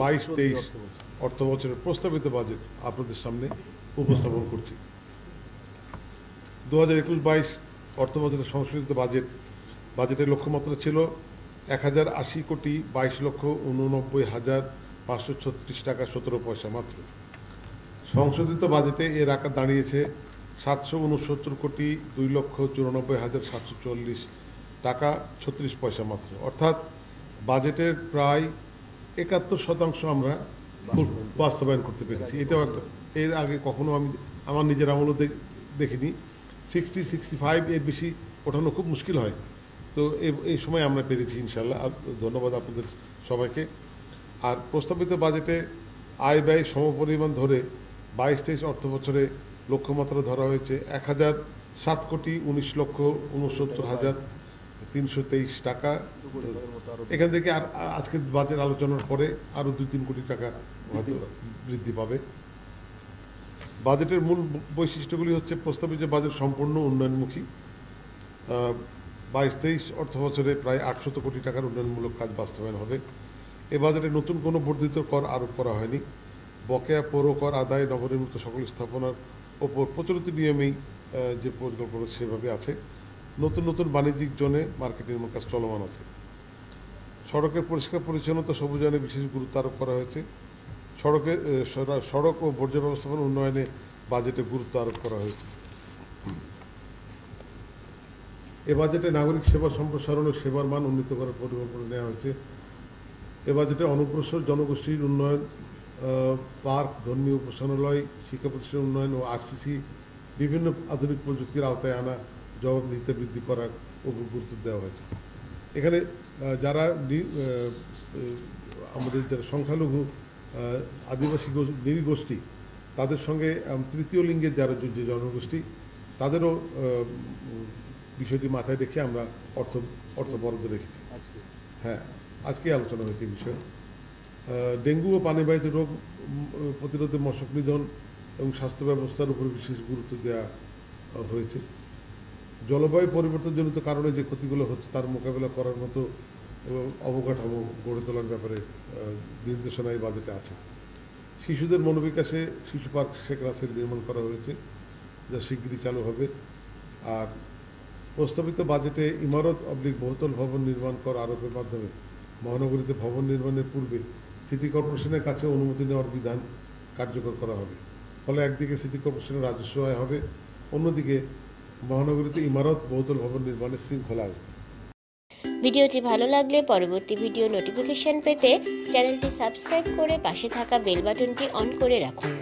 বাইশ, তেইশ অর্থ বছরের প্রস্তাবিত বাজেট আপনাদের সামনে উপস্থাপন করছি। দু হাজার একুশ বাইশ অর্থ বছরের সংশোধিত বাজেট বাজেটের লক্ষ্যমাত্রা ছিল এক হাজার আশি কোটি বাইশ লক্ষ উননব্বই হাজার পাঁচশো ছত্রিশ টাকা সতেরো পয়সা মাত্র। সংশোধিত বাজেটে এর আকার দাঁড়িয়েছে সাতশো উনসত্তর কোটি দুই লক্ষ চুরানব্বই হাজার সাতশো চল্লিশ টাকা ছত্রিশ পয়সা মাত্র। অর্থাৎ বাজেটের প্রায় একাত্তর শতাংশ আমরা বাস্তবায়ন করতে পেরেছি। এটাও একটা, এর আগে কখনো আমি, আমার নিজের আমলও দেখিনি। সিক্সটি সিক্সটি ফাইভ এর বেশি ওঠানো খুব মুশকিল হয়। তো এই সময় আমরা পেরেছি ইনশাল্লাহ ধন্যবাদ আপনাদের সবাইকে। আর প্রস্তাবিত বাজেটে আয় ব্যয় সমপরিমাণ ধরে বাইশ, তেইশ অর্থ বছরে লক্ষ্যমাত্রা ধরা হয়েছে এক হাজার সাত কোটি উনিশ লক্ষ উনসত্তর হাজার তিনশো তেইশ টাকা। এখান থেকে আর আজকের বাজেট আলোচনার পরে আরও দুই তিন কোটি টাকা হয়তো বৃদ্ধি পাবে। বাজেটের মূল বৈশিষ্ট্যগুলি হচ্ছে, প্রস্তাবিত বাজেট সম্পূর্ণ উন্নয়নমুখী। বাইশ তেইশ অর্থ বছরে প্রায় আটশত কোটি টাকার উন্নয়নমূলক কাজ বাস্তবায়ন হবে। এ বাজেটে নতুন কোনো বর্ধিত কর আরোপ করা হয়নি। বকেয়া পৌর কর আদায় নবনির্মিত সকল স্থাপনার ওপর প্রচলিত নিয়মেই যে পরিকল্পনা সেভাবে আছে। নতুন নতুন বাণিজ্যিক জোনে মার্কেট নির্মাণ কাজ চলমান আছে। সড়কের পরিষ্কার পরিচ্ছন্নতা সবুজায়নে বিশেষ গুরুত্ব আরোপ করা হয়েছে। সড়কে সড়ক ও বর্জ্য ব্যবস্থাপনা উন্নয়নে বাজেটে গুরুত্ব আরোপ করা হয়েছে। এ বাজেটে নাগরিক সেবা সম্প্রসারণ ও সেবার মান উন্নীত করার পরিকল্পনা নেওয়া হয়েছে। এ বাজেটে অনগ্রসর জনগোষ্ঠীর উন্নয়ন পার্ক, ধর্মীয় উপাসনালয় শিক্ষা প্রতিষ্ঠান উন্নয়ন ও আরসিসি বিভিন্ন আধুনিক প্রযুক্তির আওতায় আনা জবাবদিহিতা বৃদ্ধি করার উপর গুরুত্ব দেওয়া হয়েছে। এখানে যারা আমাদের যারা সংখ্যালঘু আদিবাসী নৃগোষ্ঠী তাদের সঙ্গে তৃতীয় লিঙ্গের যারা যে জনগোষ্ঠী তাদেরও বিষয়টি মাথায় রেখে আমরা অর্থ অর্থ বরাদ্দ রেখেছি। হ্যাঁ আজকে আলোচনা হয়েছে এই বিষয়ে। ডেঙ্গু ও পানিবাহিত রোগ প্রতিরোধে মশক নিধন এবং স্বাস্থ্য ব্যবস্থার উপর বিশেষ গুরুত্ব দেওয়া হয়েছে। জলবায়ু পরিবর্তনজনিত কারণে যে ক্ষতিগুলো হচ্ছে তার মোকাবেলা করার মতো অবকাঠামো গড়ে তোলার ব্যাপারে নির্দেশনা এই বাজেটে আছে। শিশুদের মনোবিকাশে শিশু পার্ক শেখ রাসেল নির্মাণ করা হয়েছে, যা শিগগিরই চালু হবে। আর প্রস্তাবিত বাজেটে ইমারত অবলিক বহুতল ভবন নির্মাণ কর আরোপের মাধ্যমে মহানগরীতে ভবন নির্মাণের পূর্বে সিটি কর্পোরেশনের কাছে অনুমতি নেওয়ার বিধান কার্যকর করা হবে। ফলে একদিকে সিটি কর্পোরেশনের রাজস্ব আয় হবে, অন্যদিকে মহানগরীতে ইমারত, বহুতল ভবন নির্মাণের শৃঙ্খলা ভিডিওটি ভালো লাগলে পরবর্তী ভিডিও নোটিফিকেশন পেতে চ্যানেলটি সাবস্ক্রাইব করে পাশে থাকা বেল বাটনটি অন করে রাখুন।